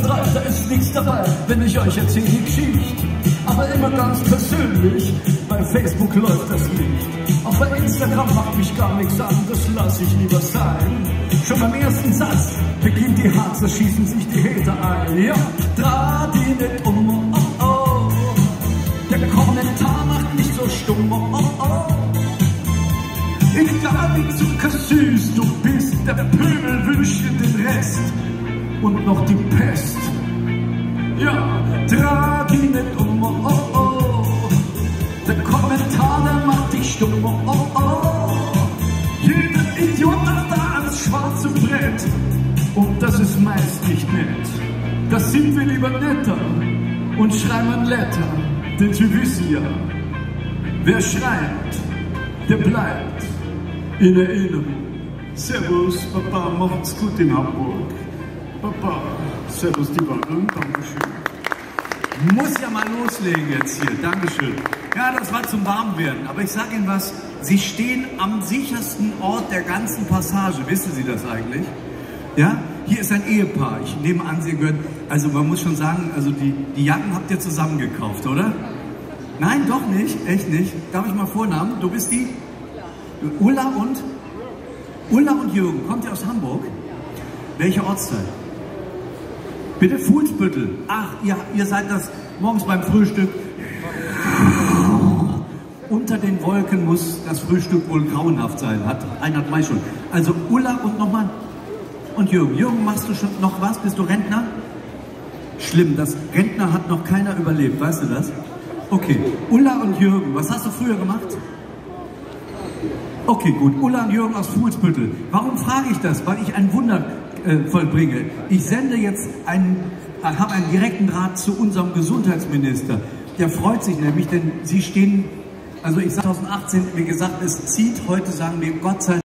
verdreht, da ist nichts dabei, wenn ich euch erzähle die Geschichte. Aber immer ganz persönlich, bei Facebook läuft das nicht. Auch bei Instagram macht mich gar nichts an, das lass ich lieber sein. Schon beim ersten Satz beginnt die Harze, schießen sich die Hater ein. Ja, draht die nicht um, oh oh. Der Kommentar macht mich so stumm, oh oh. Egal wie zuckersüß du bist, der Pöbel wünscht dir den Rest und noch die Pest. Ja, trag ihn nicht um, oh oh. oh. Der Kommentar, der macht dich stumm, oh oh. oh. Jeder Idiot hat da ans schwarze Brett und das ist meist nicht nett. Das sind wir lieber netter und schreiben ein Letter, denn wir wissen ja, wer schreibt, der bleibt in Erinnerung. Servus, Papa, macht's gut in Hamburg. Papa, servus die Baden, Dankeschön. Muss ja mal loslegen jetzt hier, Dankeschön. Ja, das war zum Warmwerden, aber ich sage Ihnen was, Sie stehen am sichersten Ort der ganzen Passage. Wissen Sie das eigentlich? Ja, hier ist ein Ehepaar. Ich nehme an, Sie gehören, also man muss schon sagen, also die, die Jacken habt ihr zusammen gekauft, oder? Nein, doch nicht, echt nicht. Darf ich mal Vornamen? Du bist die? Ulla und? Ulla und Jürgen, kommt ihr aus Hamburg? Welche Ortsteil? Bitte Fuhlsbüttel. Ach, ihr, ihr seid das morgens beim Frühstück. Unter den Wolken muss das Frühstück wohl grauenhaft sein, hat Einhard May schon. Also Ulla und nochmal und Jürgen. Jürgen, machst du schon noch was? Bist du Rentner? Schlimm, das Rentner hat noch keiner überlebt, weißt du das? Okay, Ulla und Jürgen, was hast du früher gemacht? Okay, gut. Ulla und Jürgen aus Fuhlsbüttel. Warum frage ich das? Weil ich ein Wunder äh, vollbringe. Ich sende jetzt einen, habe einen direkten Draht zu unserem Gesundheitsminister. Der freut sich nämlich, denn Sie stehen, also ich 2018, wie gesagt, es zieht heute, sagen wir, Gott sei Dank.